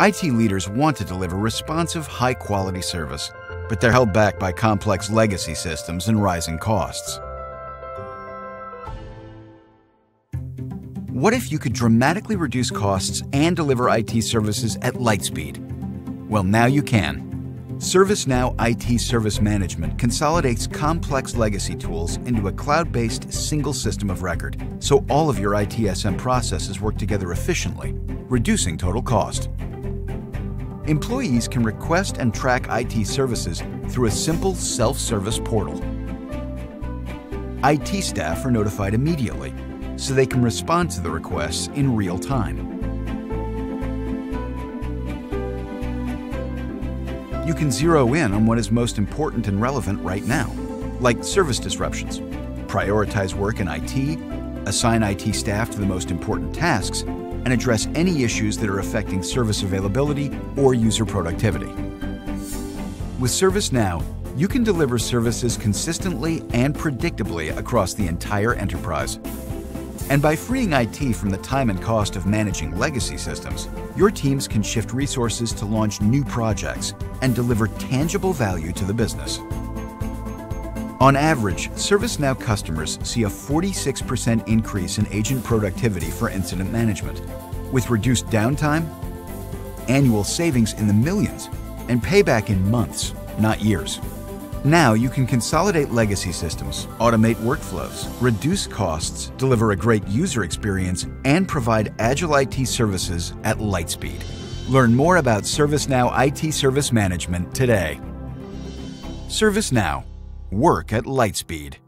IT leaders want to deliver responsive, high quality service, but they're held back by complex legacy systems and rising costs. What if you could dramatically reduce costs and deliver IT services at light speed? Well, now you can. ServiceNow IT Service Management consolidates complex legacy tools into a cloud based single system of record so all of your ITSM processes work together efficiently, reducing total cost. Employees can request and track IT services through a simple self service portal. IT staff are notified immediately so they can respond to the requests in real time. You can zero in on what is most important and relevant right now, like service disruptions, prioritize work in IT, assign IT staff to the most important tasks, and address any issues that are affecting service availability or user productivity. With ServiceNow, you can deliver services consistently and predictably across the entire enterprise. And by freeing IT from the time and cost of managing legacy systems, your teams can shift resources to launch new projects and deliver tangible value to the business. On average, ServiceNow customers see a 46% increase in agent productivity for incident management, with reduced downtime, annual savings in the millions, and payback in months, not years. Now you can consolidate legacy systems, automate workflows, reduce costs, deliver a great user experience, and provide agile IT services at light speed. Learn more about ServiceNow IT Service Management today. ServiceNow. Work at light speed.